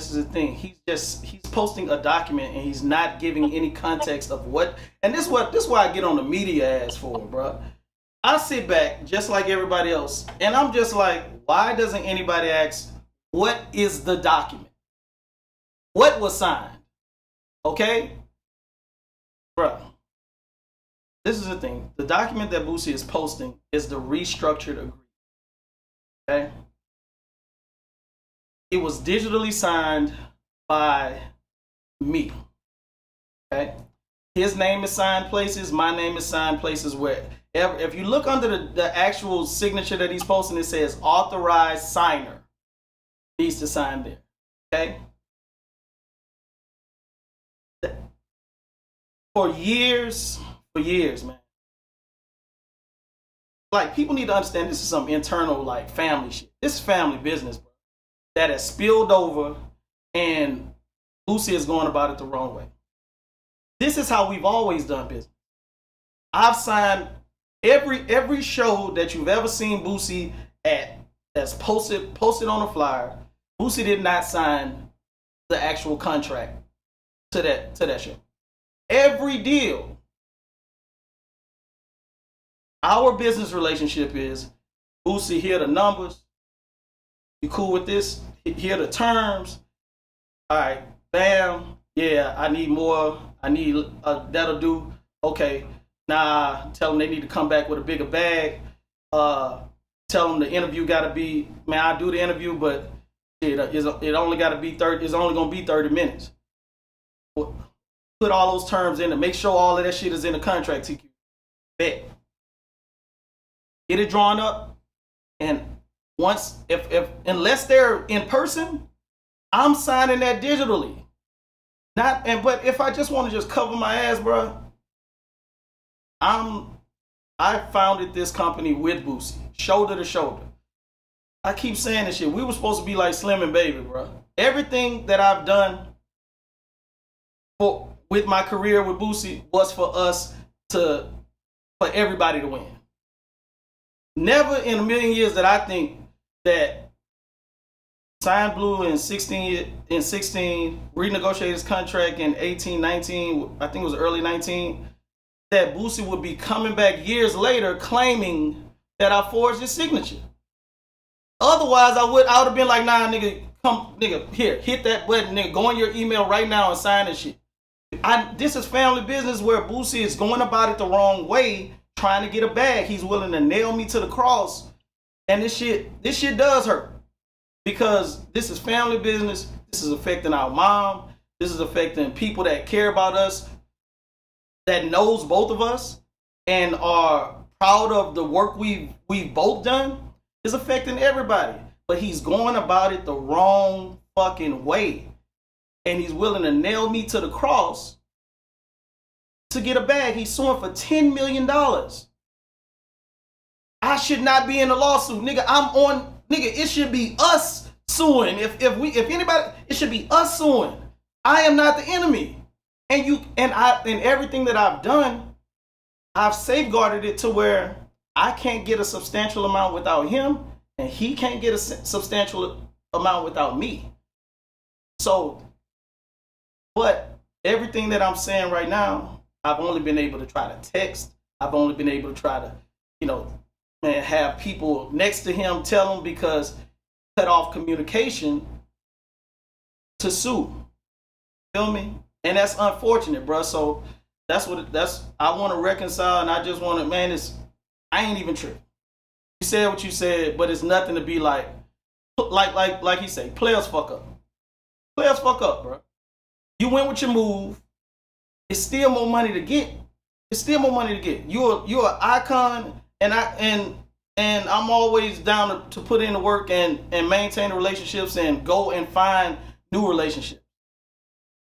this is the thing. He's just he's posting a document and he's not giving any context of what. And this is what this why I get on the media ass for, bro. I sit back just like everybody else, and I'm just like, why doesn't anybody ask what is the document? What was signed? Okay, bro. This is the thing. The document that Boosie is posting is the restructured agreement. Okay. It was digitally signed by me. Okay. His name is signed places. My name is signed places. Where if you look under the, the actual signature that he's posting, it says authorized signer needs to sign there. Okay. For years, for years, man. Like people need to understand this is some internal like family shit. This is family business, bro that has spilled over and Boosie is going about it the wrong way. This is how we've always done business. I've signed every every show that you've ever seen Boosie at that's posted posted on a flyer. Boosie did not sign the actual contract to that to that show. Every deal. Our business relationship is Boosie, here the numbers. You cool with this? Here the terms. All right, bam. Yeah, I need more. I need uh, that'll do. Okay, nah. Tell them they need to come back with a bigger bag. Uh, tell them the interview got to be. Man, I do the interview, but it it only got to be thirty. It's only gonna be thirty minutes. Put all those terms in it. Make sure all of that shit is in the contract. TQ. Bet. Get it drawn up, and once if if unless they're in person, I'm signing that digitally. Not and but if I just want to just cover my ass, bro, I'm I founded this company with Boosie, shoulder to shoulder. I keep saying this shit. We were supposed to be like Slim and Baby, bro. Everything that I've done for with my career with Boosie was for us to for everybody to win. Never in a million years that I think that signed Bleu in 16 in 16 renegotiated his contract in 18 19 i think it was early 19 that Boosie would be coming back years later claiming that i forged his signature. Otherwise i would i would have been like nah nigga come nigga here hit that button nigga go on your email right now and sign this shit. I, this is family business where Boosie is going about it the wrong way trying to get a bag. He's willing to nail me to the cross and this shit, this shit does hurt because this is family business. This is affecting our mom. This is affecting people that care about us, that knows both of us, and are proud of the work we we've both done. Is affecting everybody. But he's going about it the wrong fucking way, and he's willing to nail me to the cross to get a bag. He's suing for ten million dollars. I should not be in a lawsuit, nigga. I'm on, nigga. It should be us suing. If if we if anybody, it should be us suing. I am not the enemy, and you and I and everything that I've done, I've safeguarded it to where I can't get a substantial amount without him, and he can't get a substantial amount without me. So, but everything that I'm saying right now, I've only been able to try to text. I've only been able to try to, you know, and have people next to him tell him because cut off communication to sue. Feel me? And that's unfortunate, bro. So that's what that's I want to reconcile and I just want to man, it's I ain't even tripping. You said what you said, but it's nothing to be like like like like he say, players fuck up. Players fuck up, bro. You went with your move. It's still more money to get. It's still more money to get. You're you're an icon and I and and I'm always down to, to put in the work and and maintain the relationships and go and find new relationships.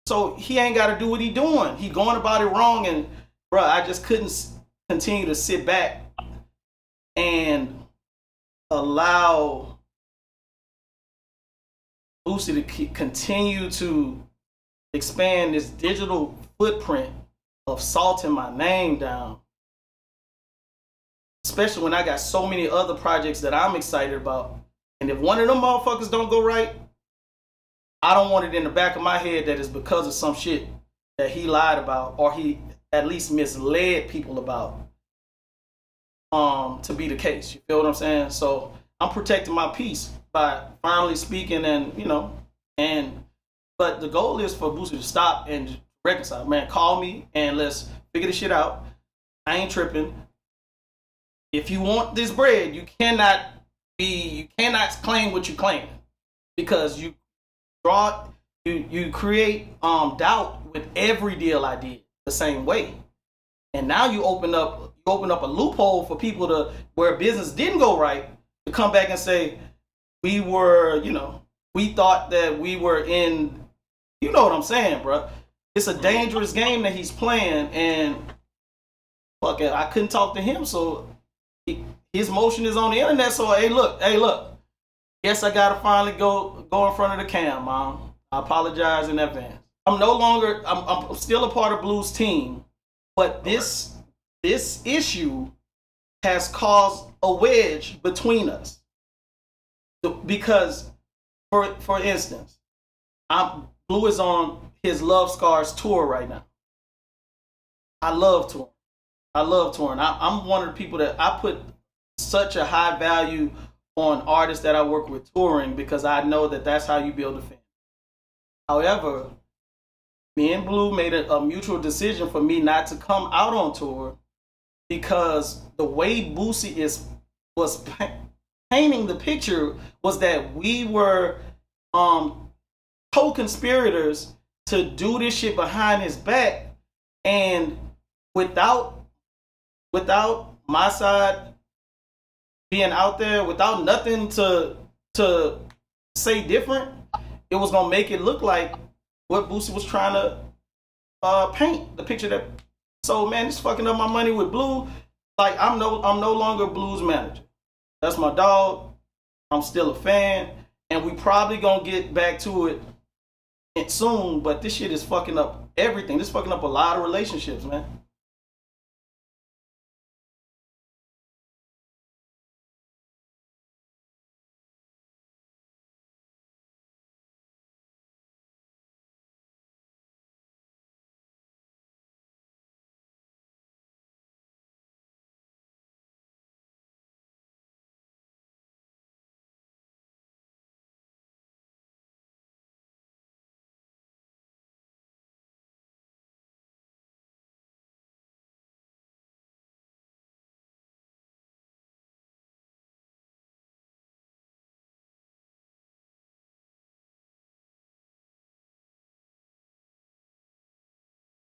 So he ain't got to do what he doing. He going about it wrong, and bro, I just couldn't continue to sit back and allow Boosie to continue to expand this digital footprint of salting my name down especially when I got so many other projects that I'm excited about. And if one of them motherfuckers don't go right, I don't want it in the back of my head that it's because of some shit that he lied about or he at least misled people about um to be the case. You feel what I'm saying? So I'm protecting my peace by finally speaking and you know and but the goal is for Boosie to stop and reconcile. Man, call me and let's figure this shit out. I ain't tripping. If you want this bread, you cannot be you cannot claim what you claim because you draw you you create um doubt with every deal I did the same way. And now you open up you open up a loophole for people to where business didn't go right to come back and say we were, you know, we thought that we were in you know what I'm saying, bro. It's a dangerous game that he's playing and fuck it, I couldn't talk to him so his motion is on the internet so hey look, hey look. Yes, I gotta finally go go in front of the cam, mom. I apologize in advance. I'm no longer. I'm, I'm still a part of Bleu's team, but this right. this issue has caused a wedge between us. Because, for for instance, I'm Bleu is on his Love Scars tour right now. I love touring. I love touring. I, I'm one of the people that I put such a high value on artists that I work with touring because I know that that's how you build a fan. However, me and Bleu made a, a mutual decision for me not to come out on tour because the way Boosie is was painting the picture was that we were um co-conspirators to do this shit behind his back and without without my side being out there without nothing to to say different, it was gonna make it look like what Boosie was trying to uh, paint the picture that. So man, it's fucking up my money with Bleu. Like I'm no I'm no longer Bleus manager. That's my dog. I'm still a fan, and we probably gonna get back to it soon. But this shit is fucking up everything. This fucking up a lot of relationships, man.